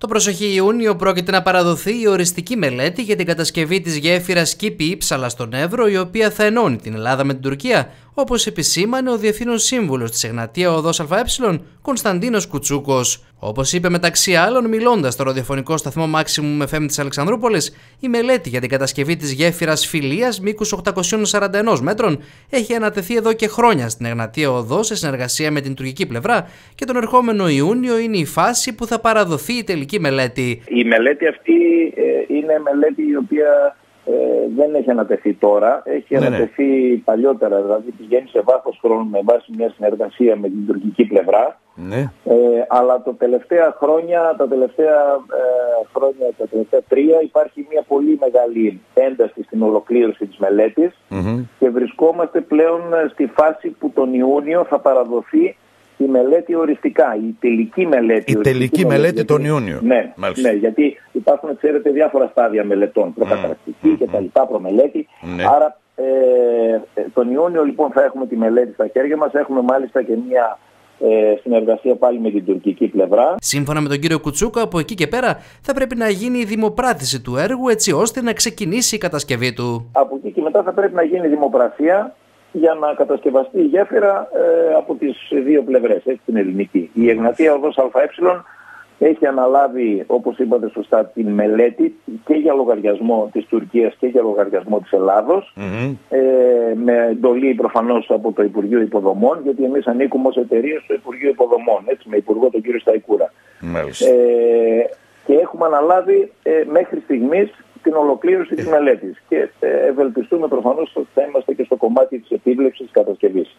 Το προσοχή Ιούνιο πρόκειται να παραδοθεί η οριστική μελέτη για την κατασκευή της γέφυρας Κύπη Ήψαλα στον Εύρο, η οποία θα ενώνει την Ελλάδα με την Τουρκία, όπως επισήμανε ο Διευθύνων Σύμβουλος της Εγνατία Οδός ΑΕ, Κωνσταντίνος Κουτσούκος. Όπως είπε μεταξύ άλλων, μιλώντας στο ροδιοφωνικό σταθμό Maximum FM της Αλεξανδρούπολης, η μελέτη για την κατασκευή της γέφυρας Φιλίας μήκους 841 μέτρων έχει ανατεθεί εδώ και χρόνια στην Εγνατία Οδό σε συνεργασία με την τουρκική πλευρά και τον ερχόμενο Ιούνιο είναι η φάση που θα παραδοθεί η τελική μελέτη. Η μελέτη αυτή ε, είναι μελέτη η οποία ε, δεν έχει ανατεθεί τώρα, έχει ναι, ναι. ανατεθεί παλιότερα, δηλαδή πηγαίνει σε βάθος χρόνου με βάση μια συνεργασία με την τουρκική πλευρά. Ναι. Ε, αλλά τα τελευταία χρόνια, τα τελευταία ε, χρόνια, τα τελευταία τρία υπάρχει μια πολύ μεγάλη ένταση στην ολοκλήρωση της μελετης και βρισκόμαστε πλέον στη φάση που τον Ιούνιο θα παραδοθεί η μελέτη οριστικά, η τελική μελέτη. Η τελική μελέτη, τον Ιούνιο. Ναι, ναι, γιατί υπάρχουν, ξέρετε, διάφορα στάδια μελετών. Προκαταρκτική mm. και τα λοιπά, προμελέτη. Ναι. Άρα ε, ε, τον Ιούνιο λοιπόν θα έχουμε τη μελέτη στα χέρια μας. Έχουμε μάλιστα και μια ε, συνεργασία πάλι με την τουρκική πλευρά. Σύμφωνα με τον κύριο Κουτσούκα, από εκεί και πέρα θα πρέπει να γίνει η δημοπράτηση του έργου έτσι ώστε να ξεκινήσει η κατασκευή του. Από εκεί και μετά θα πρέπει να γίνει η δημοπρασία για να κατασκευαστεί η γέφυρα ε, από τις δύο πλευρές, έτσι την ελληνική. Η Εγνατία Οδός ΑΕ έχει αναλάβει, όπως είπατε σωστά, την μελέτη και για λογαριασμό της Τουρκίας και για λογαριασμό της ελλαδος ε, με εντολή προφανώς από το Υπουργείο Υποδομών, γιατί εμείς ανήκουμε ως εταιρεία στο Υπουργείο Υποδομών, έτσι, με υπουργό τον κύριο Σταϊκούρα. Ε, και έχουμε αναλάβει ε, μέχρι στιγμής την ολοκλήρωση της μελέτης και ε, ευελπιστούμε προφανώς ότι θα είμαστε και στο κομμάτι της επίβλεψης της κατασκευής.